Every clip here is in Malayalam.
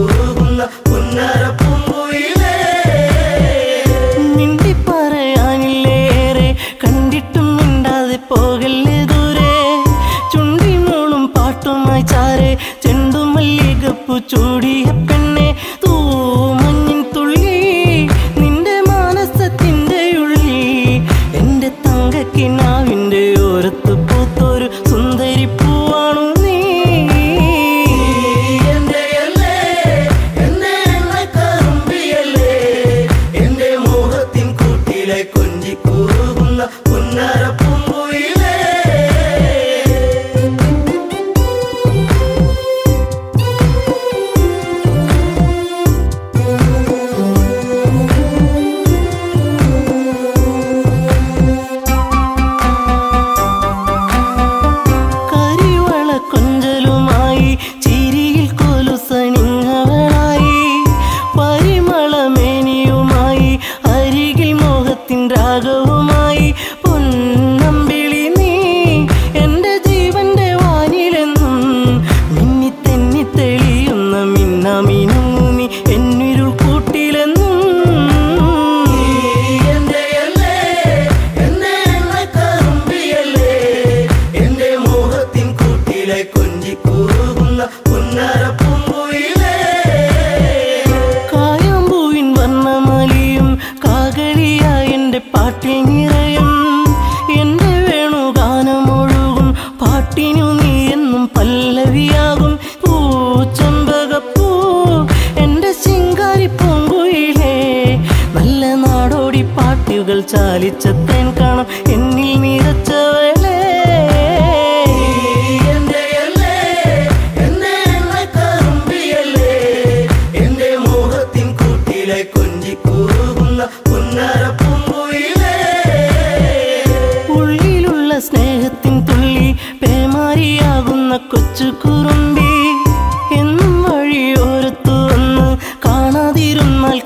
ഉറുകുന്ന പുന്നര പൂങ്കുയിലേ മിണ്ടി പറയാനില്ലേറെ കണ്ടിട്ടും മിണ്ടാതെ പോകല്ലേ പാട്ടുമായി ചാരെ. ചെണ്ടുമല്ലികപ്പു ചൂടിയ പെണ്ണേ.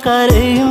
കരയും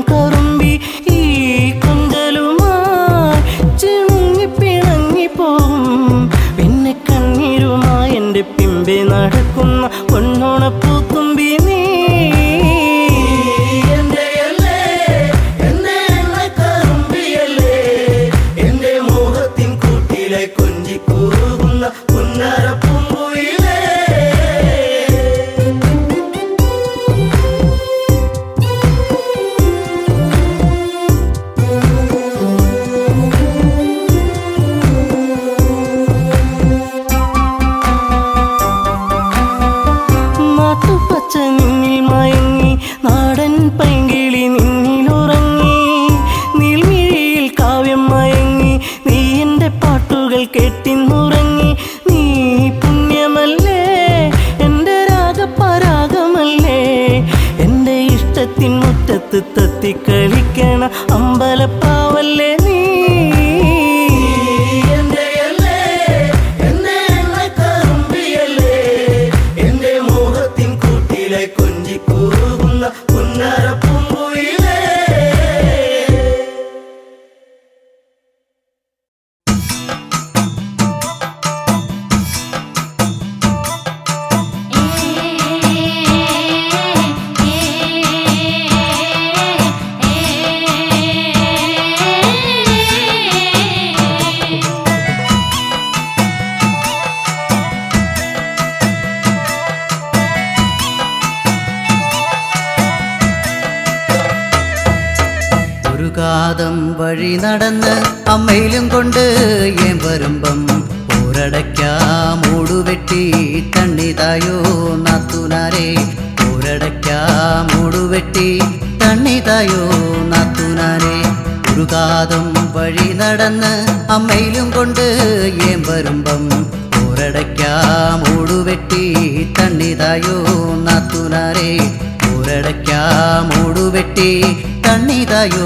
ஏந்தி கண்ணிதாயோ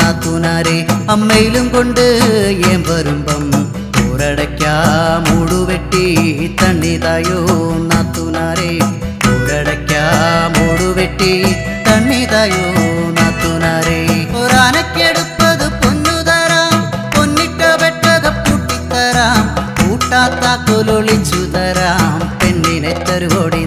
நாத்துனாரே அம்மையிலும் கொண்டு ஏன் வரும்பம்? ஊரடைக்கா மூடு வெட்டி தண்ணிதாயோ நாத்துனாரே. ஊரடைக்கா மூடு வெட்டி தண்ணிதாயோ நாத்துனாரே. ஒரு அணைக்கெடுப்பு കൂട്ടാത്താക്കൊലൊളിച്ചു തരാം പെണ്ണിനെ തരുവോടി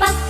paz.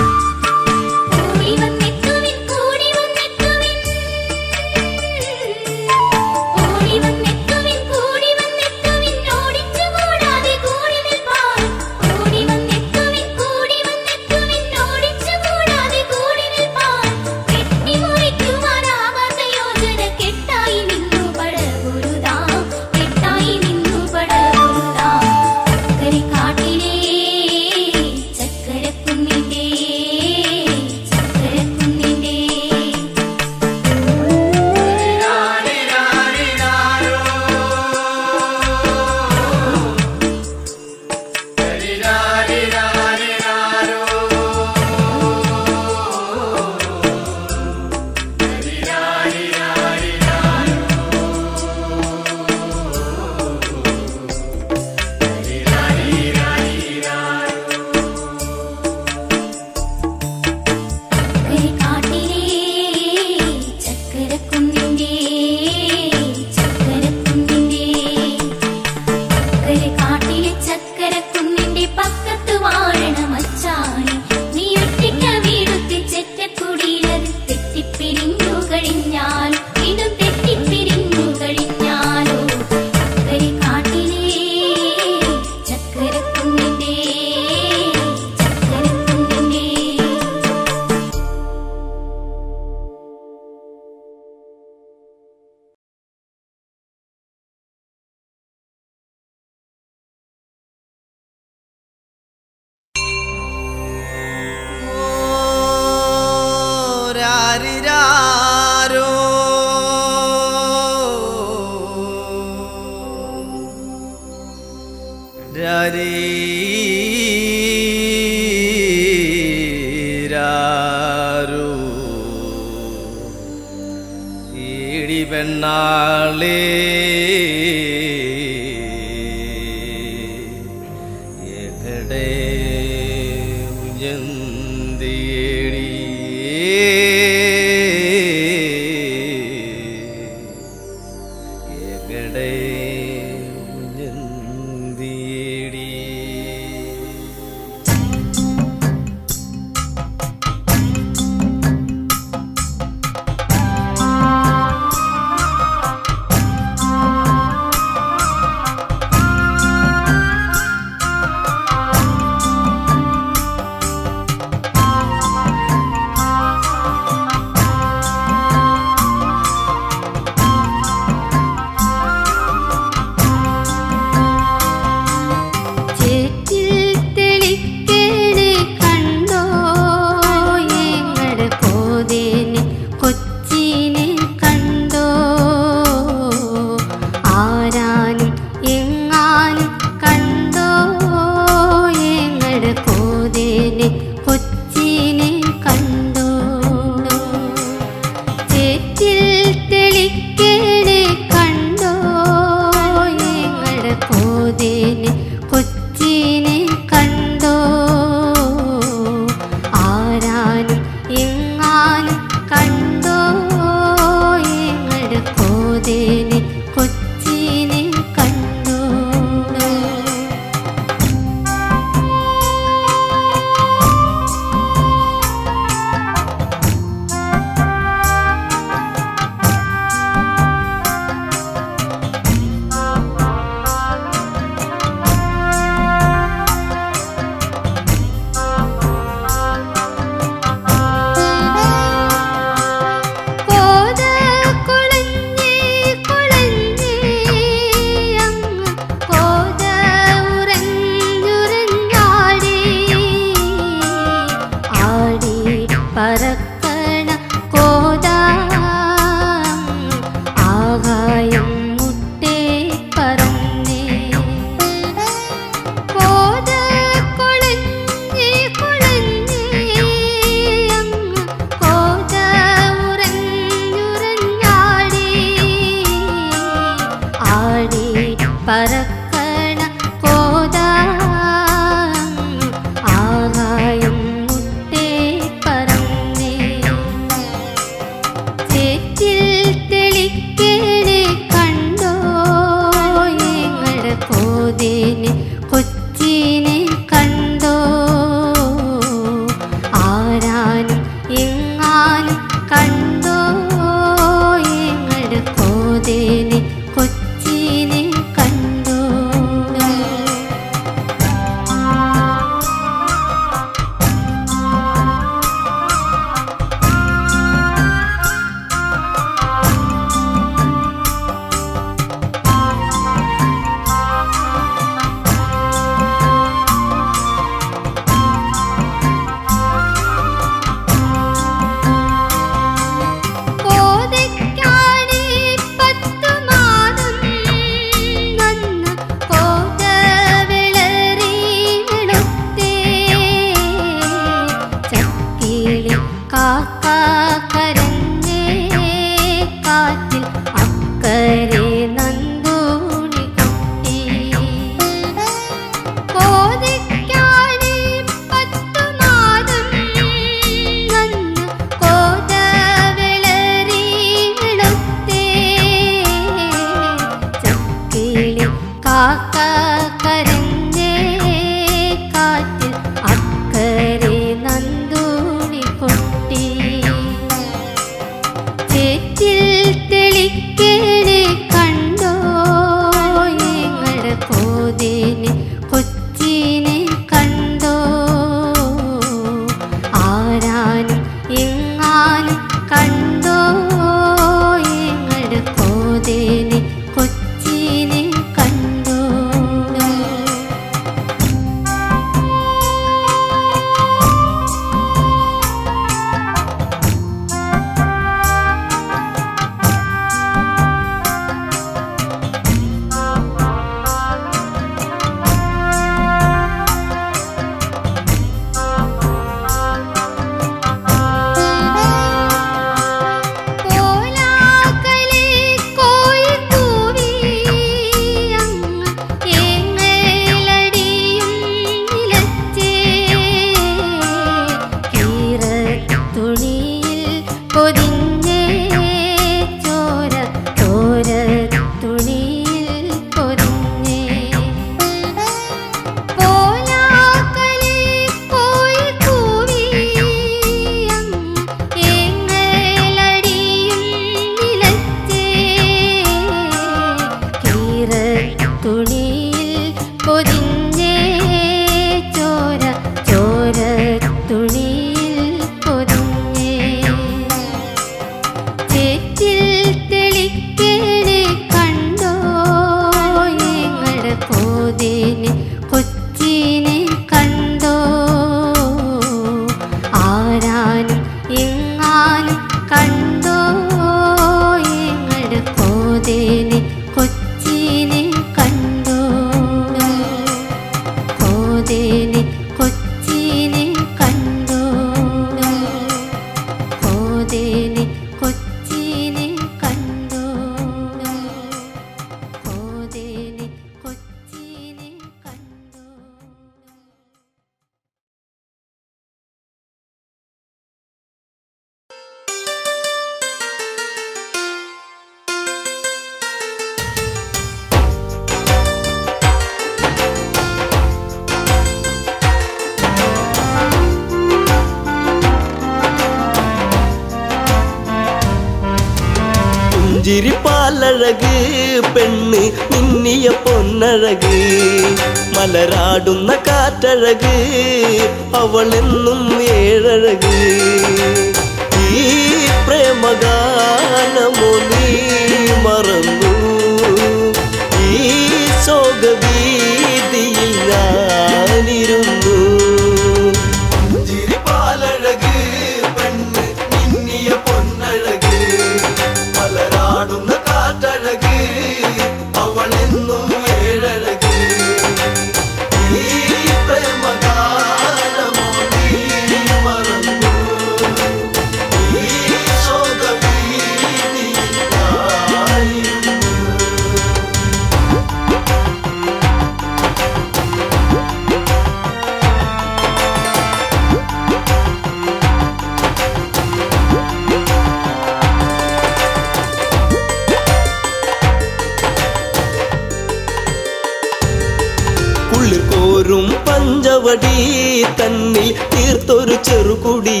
മറുപടി തന്നിൽ തീർത്തൊരു ചെറുകുടി.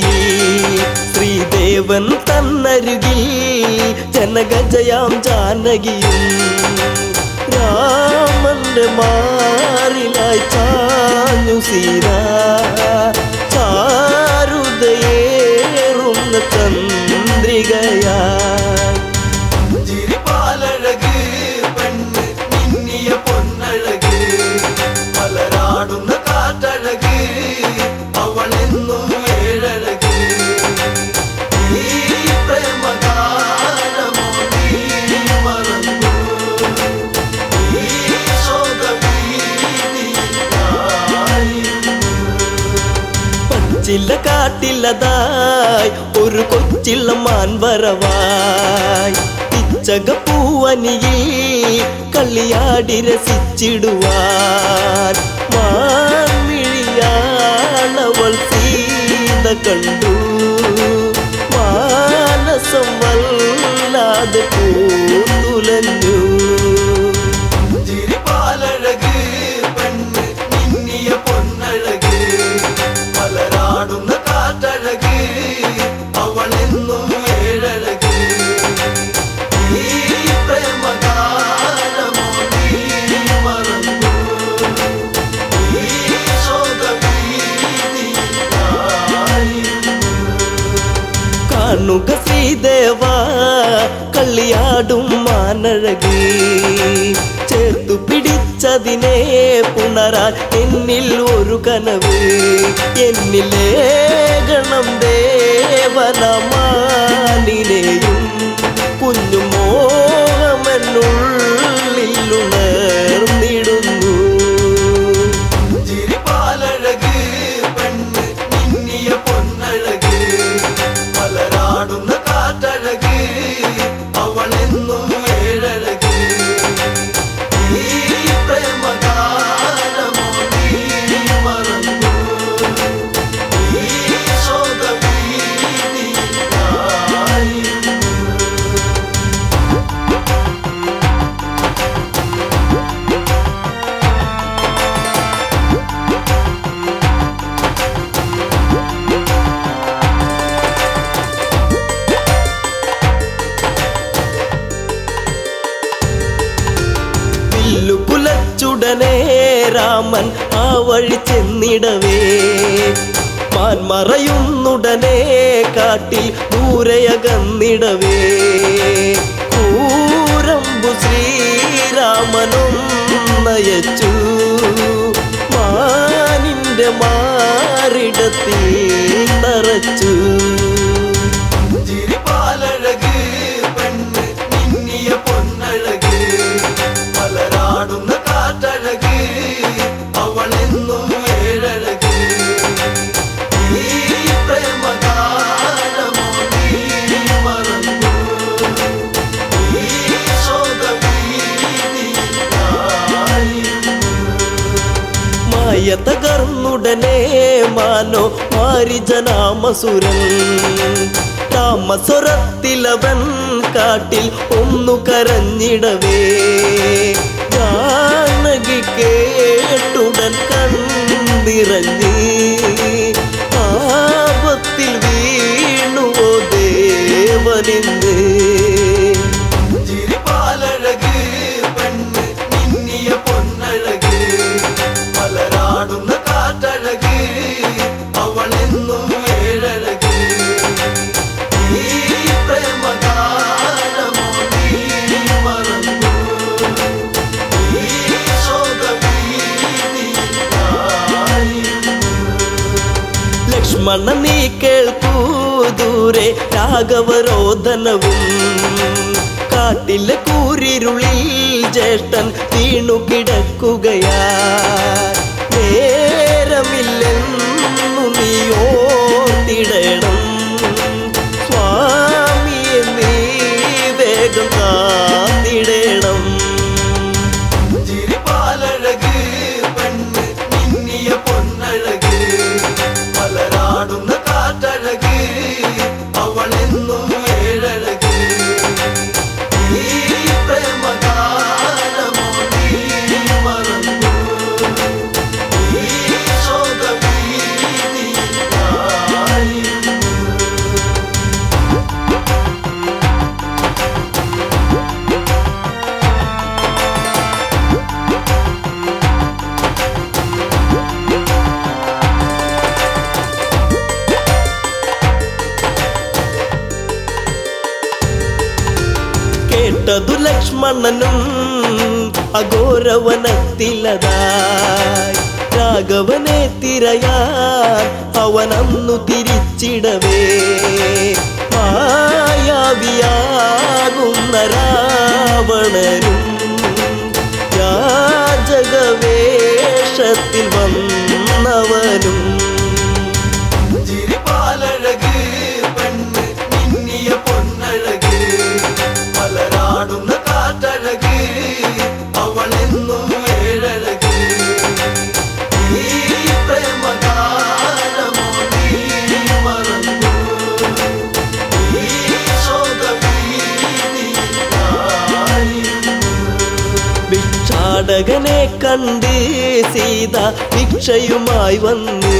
ശ്രീദേവൻ തന്നരുകിൽ ജനകജയാം ജാനകിയും. രാമന്റെ മാറിലായി ചാഞ്ഞു സീത. ചാരുതയേറുന്ന ചന്ദ്രികയാ. കാട്ടിലതായി ഒരു കൊച്ചില്ല മാൻവരവായി തിച്ചക പൂവനിയിൽ കളിയാടി രസിച്ചിടുവാൻ മാൻമിഴിയാളവൾ സീത കണ്ടു മാനസം വല്ലാതെ പൂത്തുലഞ്ഞു கண்ணுக ஸ்ரீதேவா கள்ளியாடும் மானழகி ചേർത്തു പിടിച്ചതിനെ പുണരാൻ എന്നിൽ ഒരു കനവ് എന്നിലേകണം ദേവനമാനിനെയും പോലെ രാഘവരോധനവും കാട്ടിലെ കൂരിരുളിൽ ജ്യേഷ്ഠൻ വീണു കിടക്കുകയാ. നേരമില്ലെന്നു നീ സ്വാമിയെ നീ വേഗം കാത്തിടണം. ലക്ഷ്മണനും അഘോരവനത്തിലതായി. രാഘവനെ തിരയാൻ അവനന്നു തിരിച്ചിടവേ. മായാവിയാകുന്ന രാവണനും യാചകവേഷത്തിൽ വന്നവനും കണ്ട് സീത ഭിക്ഷയുമായി വന്ന്.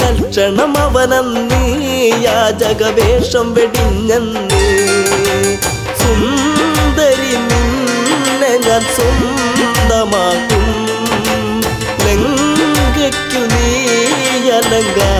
തൽക്ഷണം അവനന്ന് യാചകവേഷം വെടിഞ്ഞന്ന്. സുന്ദരി നിന്നെ ഞാൻ സ്വന്തമാക്കും. ലങ്കയ്ക്കു നീ അലങ്കാരമാകും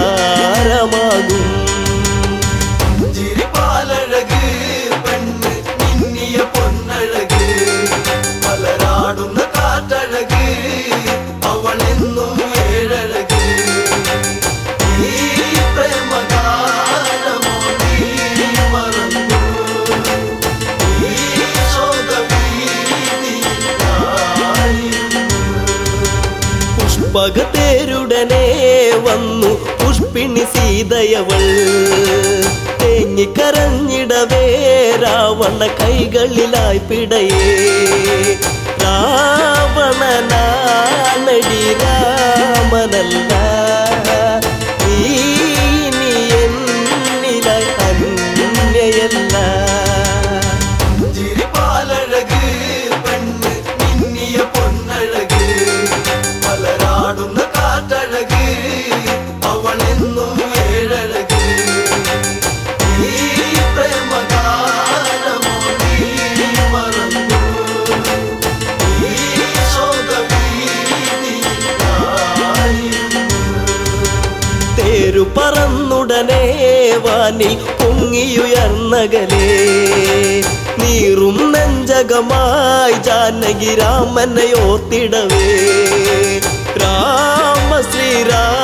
ராவண கைகளிலாய் பிடையே. ராவண நாளடி ராமனல்லா. വാനിൽ പൊങ്ങിയുയർന്നകലേ. നീറും നെഞ്ചകമായി ജാനകി രാമനെ ഓർത്തിടവേ. രാമ ശ്രീരാഘവ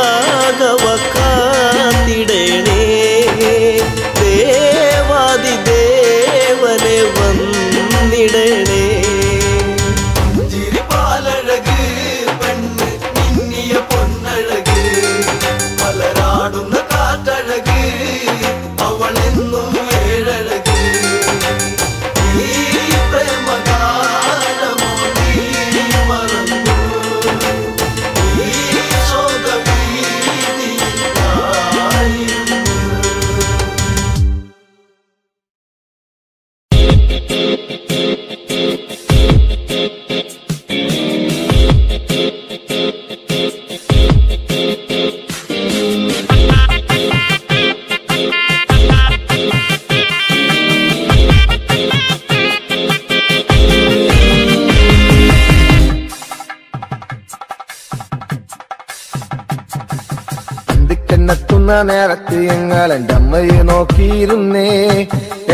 അന്തിക്കെന്നെത്തുന്ന നേരത്ത് ഞങ്ങൾ എന്റെ അമ്മയെ നോക്കിയിരുന്നേ.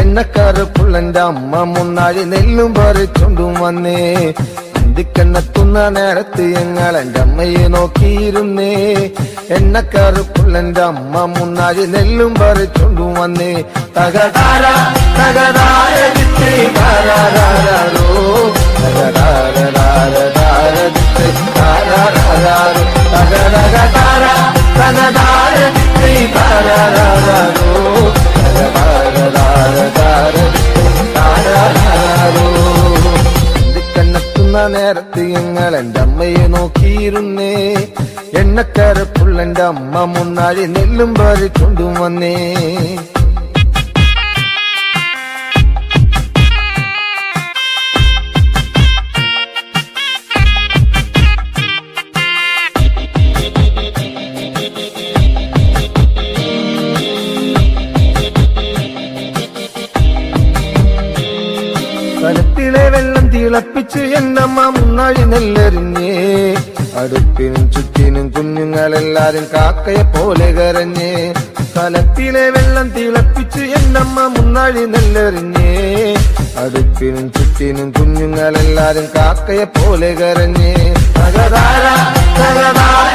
എണ്ണക്കറുപ്പുള്ള എന്റെ അമ്മ മുന്നാഴി നെല്ലും പറിച്ചുണ്ടും വന്നേ. അന്തിക്കണ്ണെത്തുന്ന നേരത്ത് ഞങ്ങൾ എന്റെ അമ്മയെ നോക്കിയിരുന്നേ. എണ്ണക്കറുപ്പുള്ള അമ്മ മുന്നാഴി നെല്ലും പറിച്ചോണ്ടു വന്നേ. തകതാര തകതാര ദിത്തേ താരാരാരോ കണ്ണെത്തുന്ന നേരത്ത് ഞങ്ങൾ എന്റെ അമ്മയെ നോക്കിയിരുന്നേ. എണ്ണക്കരപ്പുള്ള എന്റെ അമ്മ മുന്നാഴി നെല്ലും പറിച്ചോണ്ടും വന്നേ. തിളപ്പിച്ച് എന്നമ്മ മുന്നാഴി നെല്ലെറിഞ്ഞേ. അടുപ്പിനും ചുറ്റിനും കുഞ്ഞുങ്ങളെല്ലാരും കാക്കയെ പോലെ കരഞ്ഞേ. കലത്തിലെ വെള്ളം തിളപ്പിച്ച് എന്നമ്മ മുന്നാഴി നെല്ലെറിഞ്ഞേ. അടുപ്പിനും ചുറ്റിനും കുഞ്ഞുങ്ങളെല്ലാരും കാക്കയെ പോലെ കരഞ്ഞേ. തകതാര തകതാര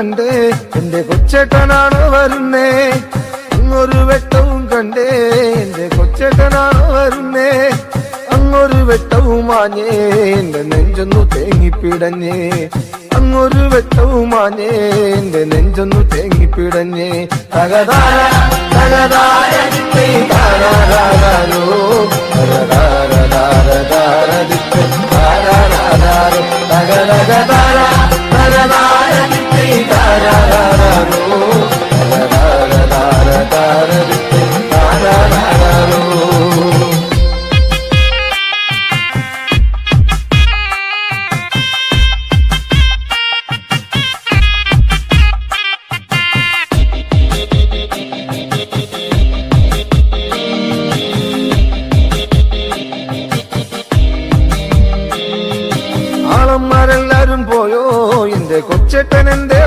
കണ്ടേ. എന്റെ കൊച്ചേട്ടനാണ് വരുന്നേ. അങ്ങൊരു വെട്ടവും കണ്ടേ. എന്റെ കൊച്ചേട്ടനാണ് വരുന്നേ. അങ്ങൊരു വെട്ടവും മാഞ്ഞേ എന്റെ നെഞ്ചൊന്നു തേങ്ങിപ്പിടഞ്ഞേ. അങ്ങൊരു വെട്ടവും മാഞ്ഞേ എന്റെ നെഞ്ചൊന്നു തേങ്ങിപ്പിടഞ്ഞേ. തകതാര തകതാര ദിത്തേ തകതാര തകതാര തകതാര तार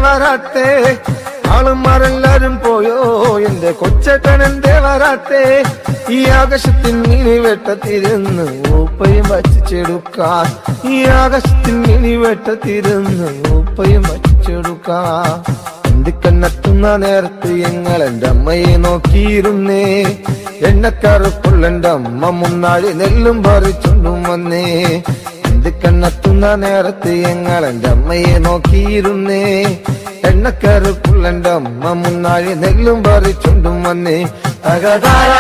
വരാത്തേ? ആളുമാരെല്ലാരും പോയോ? എന്റെ കൊച്ചേട്ടൻ എന്തേ വരാത്തേ? ഈ ആകാശത്തിൽ മിനി വെട്ടത്തിരുന്ന് ഊപ്പയും വച്ചിച്ചെടുക്കാൻ ഈ ആകാശത്തിൽ മിനി വെട്ടത്തിരുന്ന് ഊപ്പയും വച്ചിച്ചെടുക്കാൻ എന്തിക്കണ്ണെത്തുന്ന നേരത്ത് ഞങ്ങൾ എന്റെ അമ്മയെ നോക്കിയിരുന്നേ? എണ്ണക്കറുപ്പുള്ള എന്റെ അമ്മ മുന്നാളി നെല്ലും പറിച്ചോണ്ടും വന്നേ. എന്ത് കണ്ണെത്തുന്ന നേരത്ത് ഞങ്ങൾ എന്റെ അമ്മയെ നോക്കിയിരുന്നേ. എണ്ണക്കറുപ്പുള്ള എന്റെ അമ്മ മുന്നാഴി നെല്ലും പറിച്ചുണ്ടും വന്നേ. തകതാര.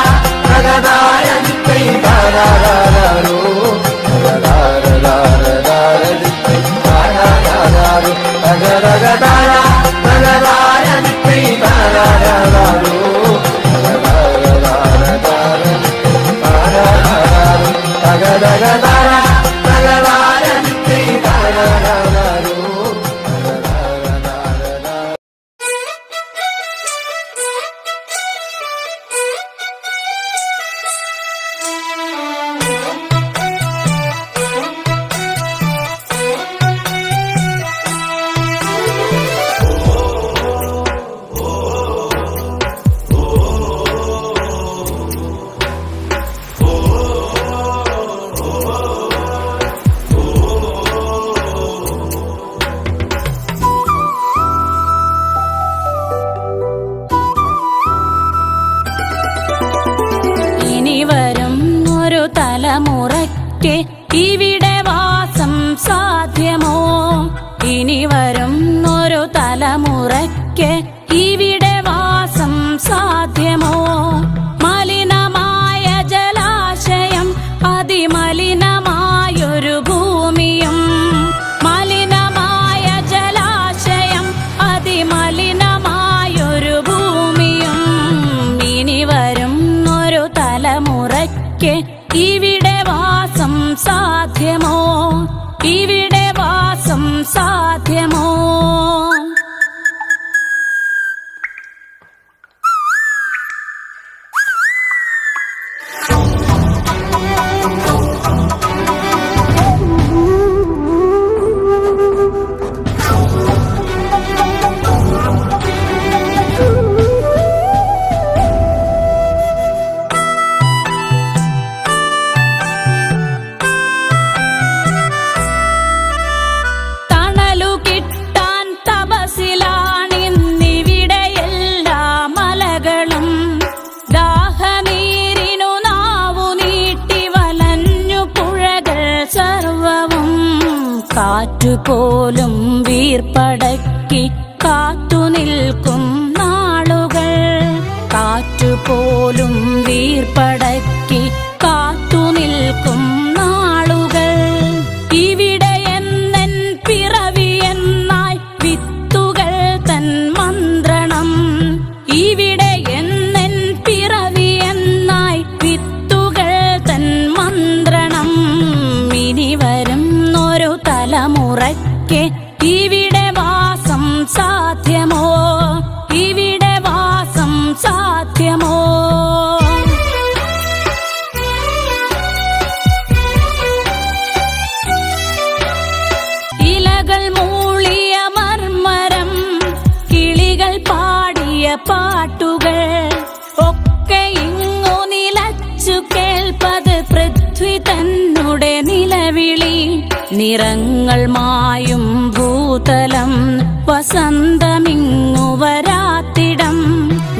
വസന്തമിങ്ങു വരാത്തിടം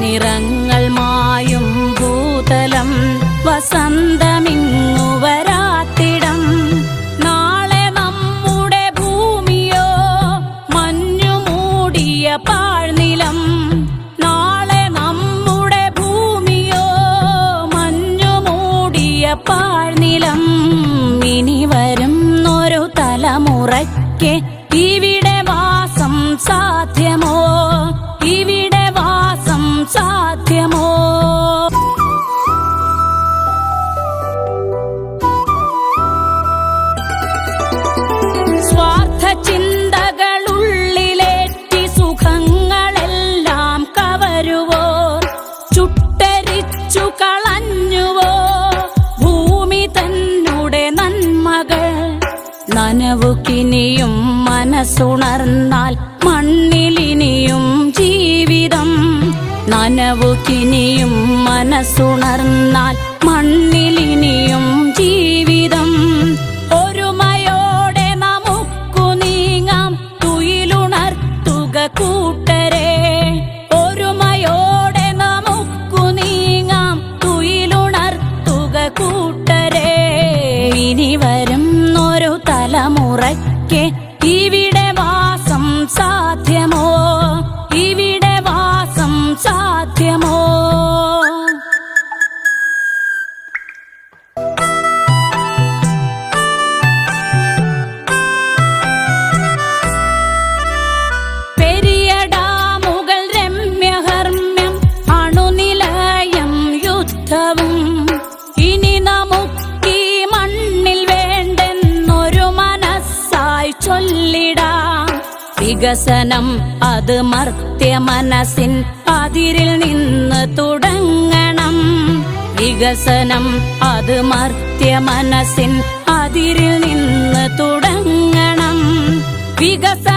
നിറങ്ങൾ മായും ഭൂതലം വസന്തമിങ്ങു വരാത്തിടം നാളെ നമ്മുടെ ഭൂമിയോ മഞ്ഞു മൂടിയ പാഴ്നിലം നാളെ നമ്മുടെ ഭൂമിയോ മഞ്ഞു മൂടിയ പാഴ്നിലം ഇനി വരുന്നൊരു തലമുറയ്ക്ക് സാധ്യമോ? ഇവിടെ വാസം സാധ്യമോ? സ്വാർത്ഥ ചിന്തകളുള്ളിലേറ്റി സുഖങ്ങളെല്ലാം കവരുവോ? ചുട്ടരിച്ചു കളഞ്ഞുവോ? ഭൂമി തന്നെ നന്മകൾ നനവുകിനിയും മനസ്സുണർന്നാൽ ഇനിയും ജീവിതം നനവുകിനിയും മനസ്സുണർന്നാൽ മണ്ണിലിനിയും ജീവിതം വികസനം അത് മർത്യ മനസ്സിൻ അതിരിൽ നിന്ന് തുടങ്ങണം. വികസനം അത് മർത്യ മനസ്സിൻ അതിരിൽ നിന്ന് തുടങ്ങണം. വികസനം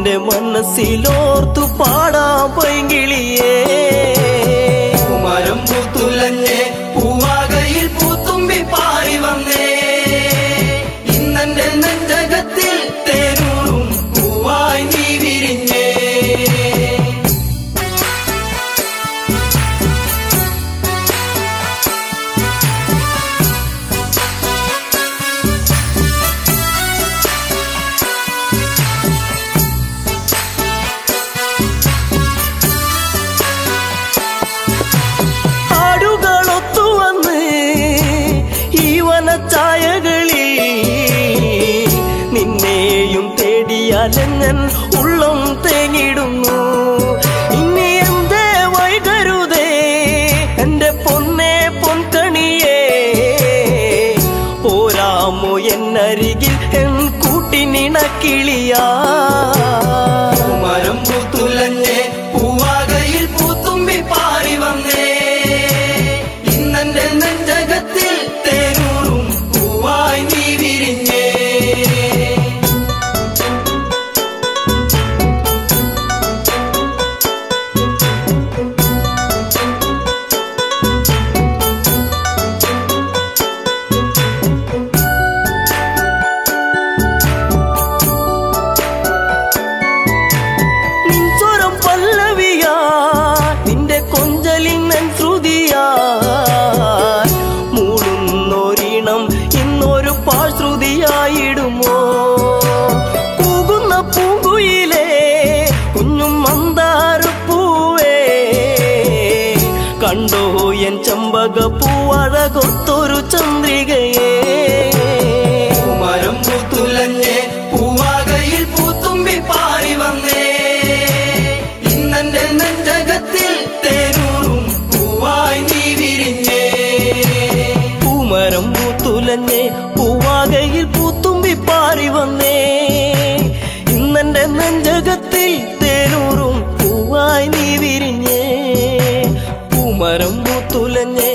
ഇന്നെന്റെ മനസ്സിലോർത്തു പാടാം പൈങ്കിളിയേ. பணிடும் പൂവായി നീ വിരിഞ്ഞേ. പൂമരം പൂത്തുലഞ്ഞേ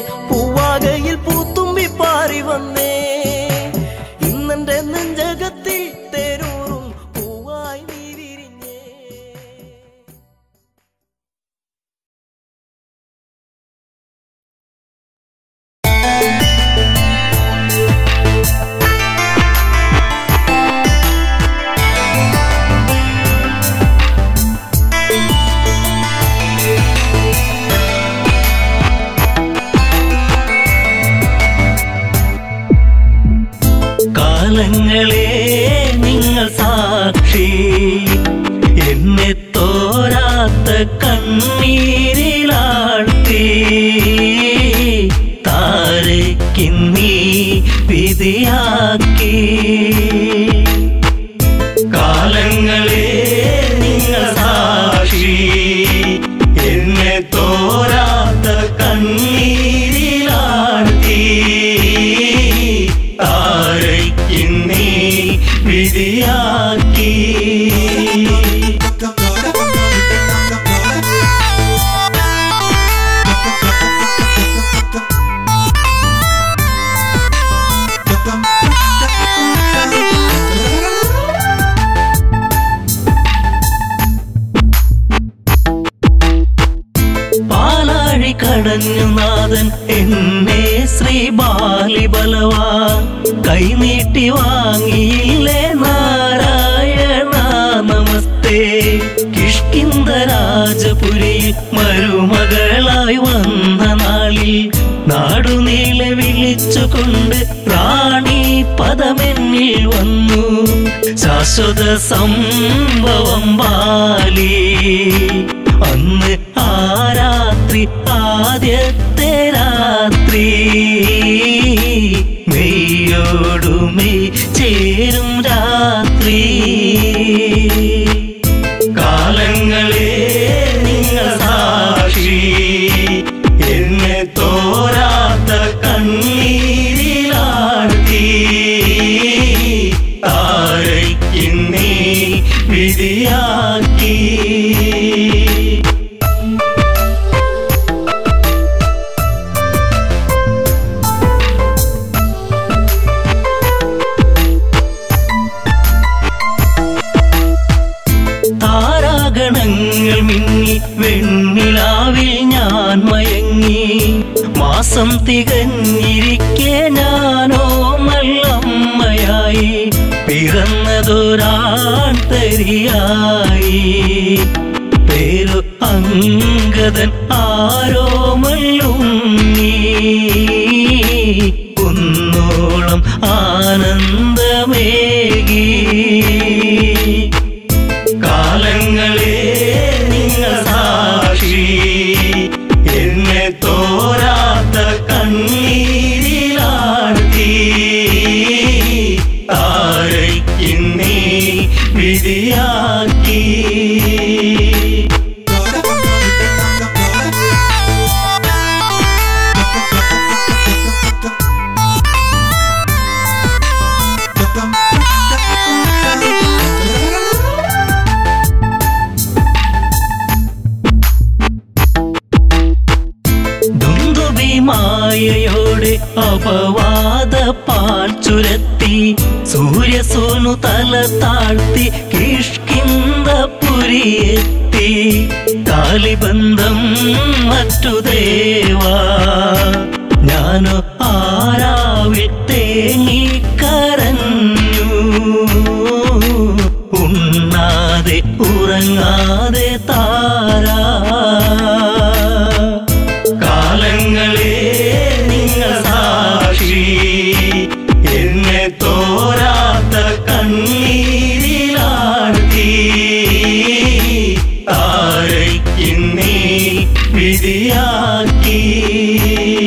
विदिया की।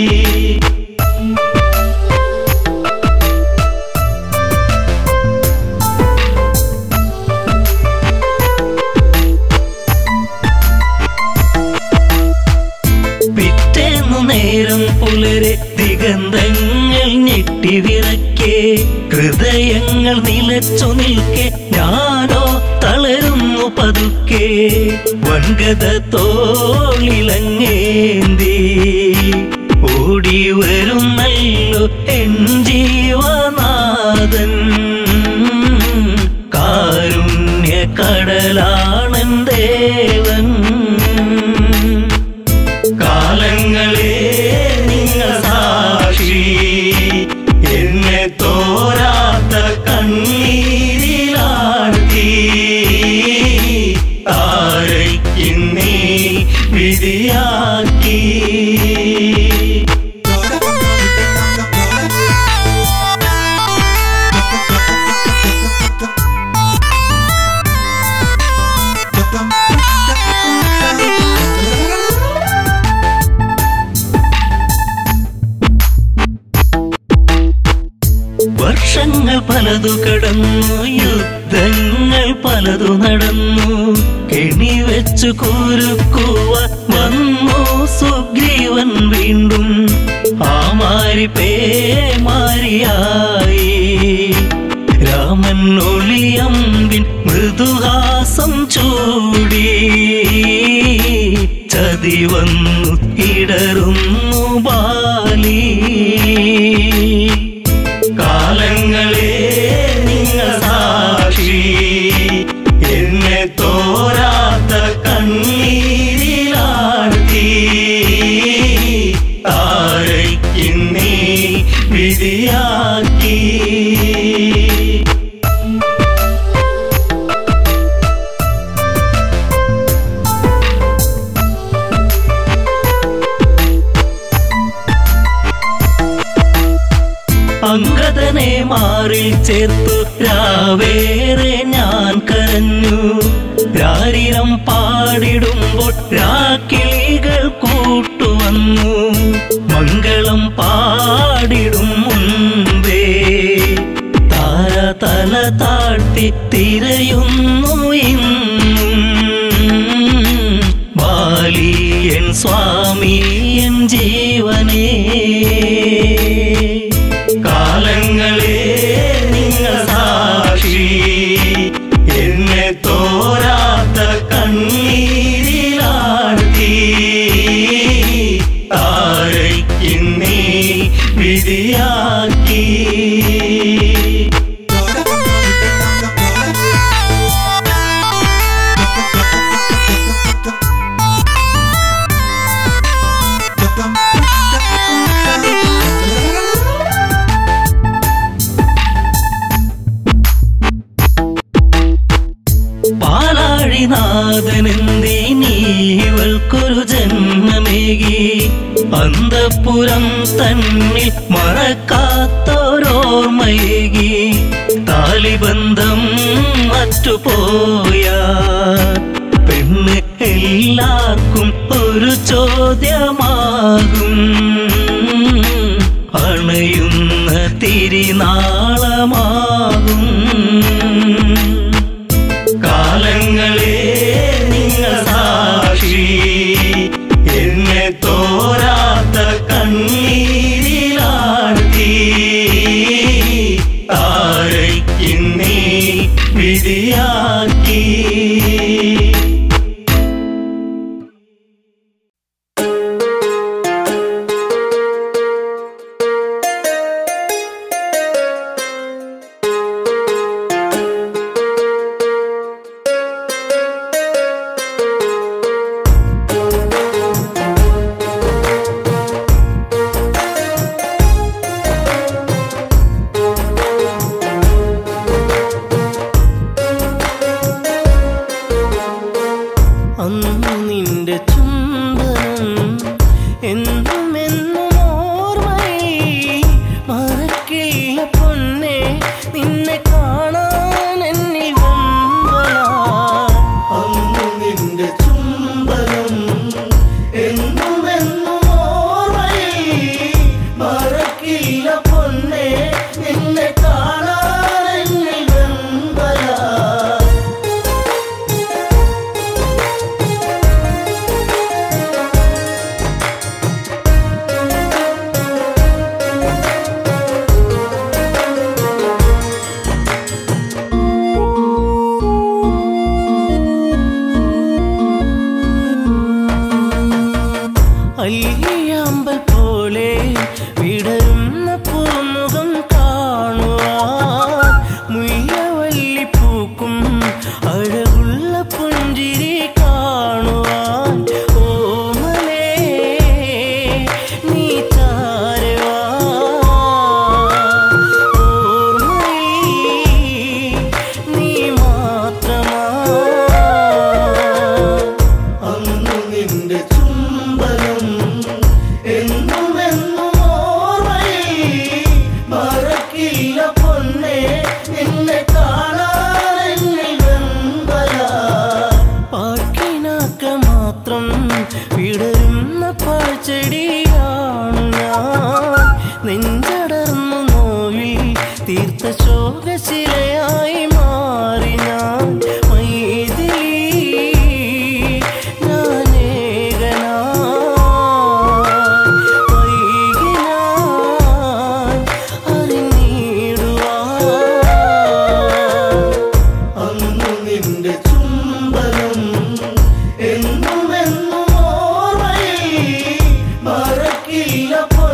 മാറി ചേർത്തു. രാവേറെ ഞാൻ കരഞ്ഞു. രാരിരം പാടിടുമ്പോൾ രാക്കിളികൾ കൂട്ടുവന്നു. മംഗളം പാടിടും മുൻപേ. താര തല താട്ടി തിരയുന്നു ബാലിയൻ സ്വാമി എൻ ജീവനേ.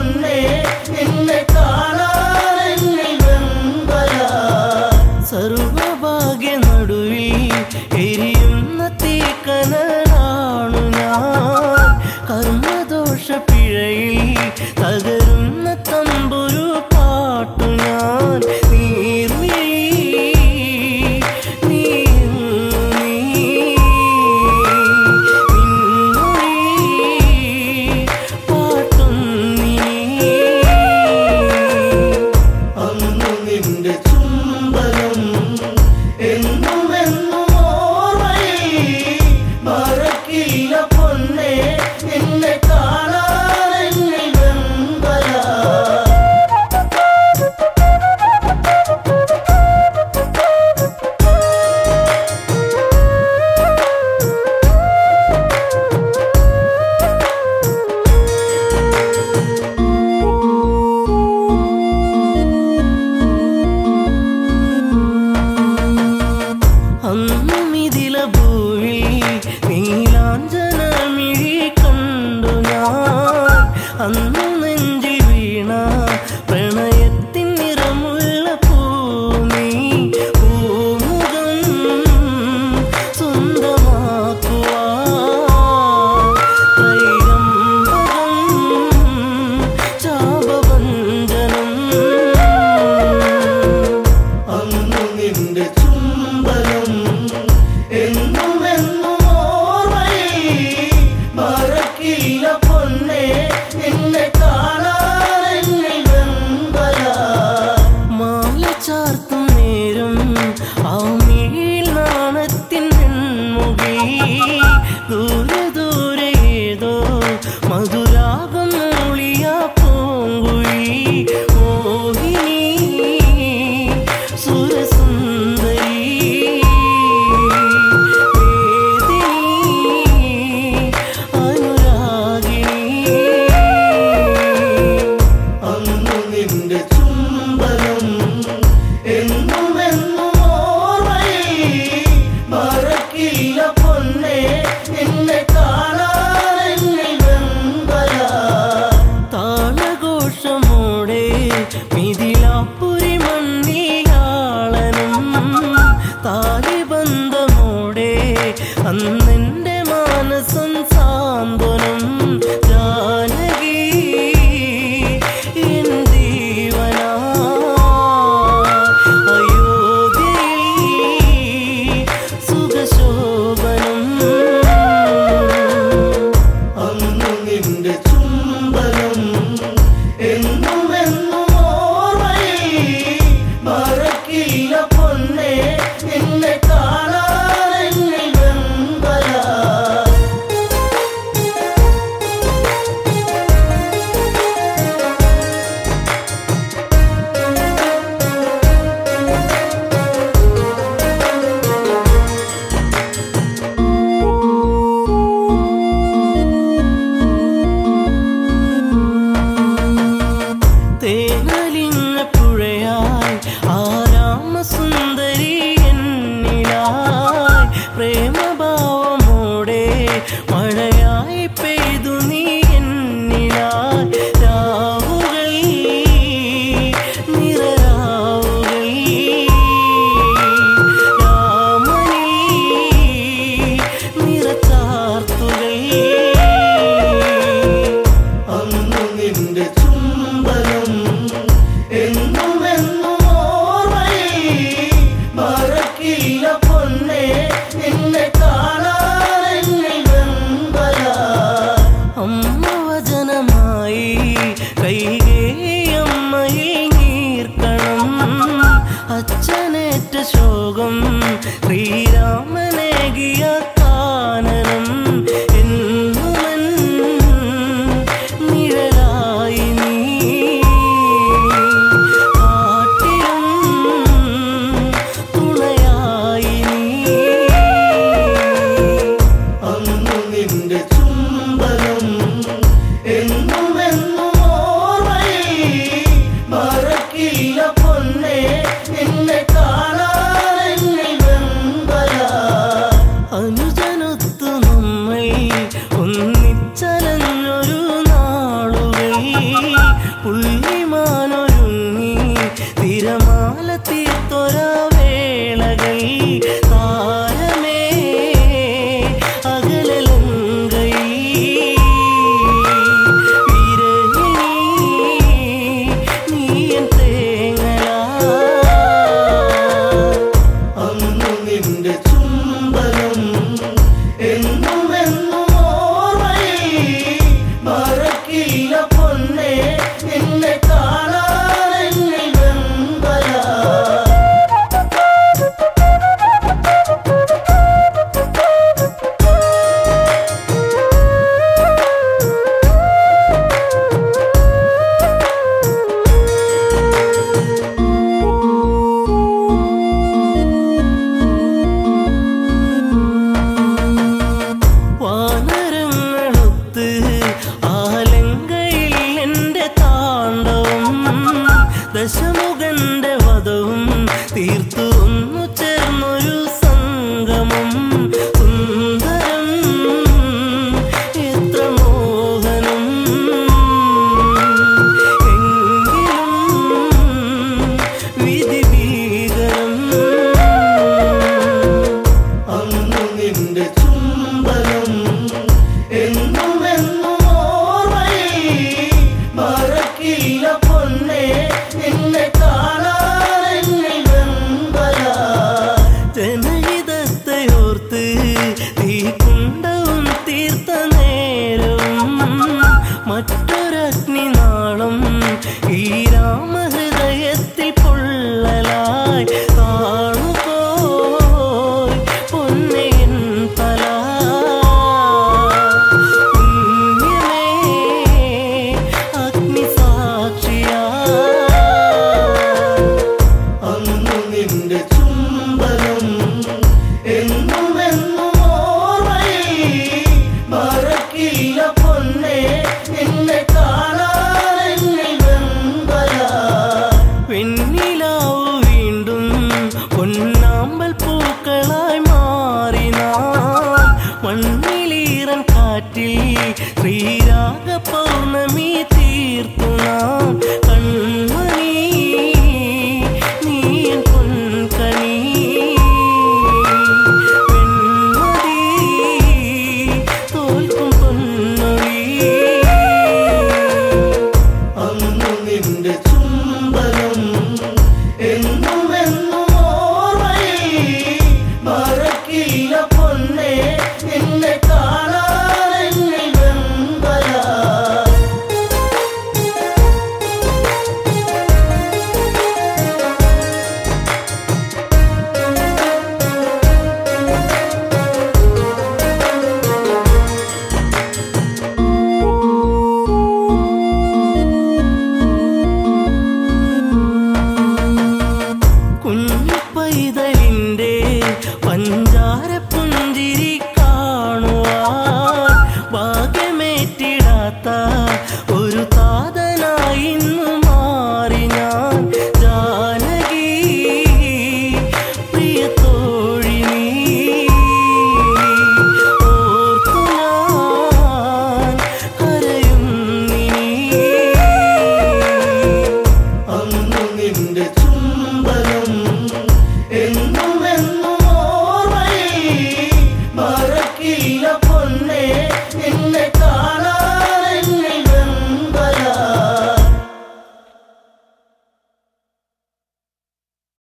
മറക്കില്ല നിന്നെ കാണാനെന്നിൽ